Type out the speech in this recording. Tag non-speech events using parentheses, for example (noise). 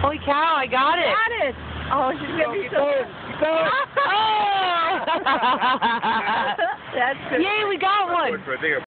Holy cow, I got it. Got it. Oh, she's gonna be so. good! (laughs) Oh! (laughs) That's good. Yay, we got one.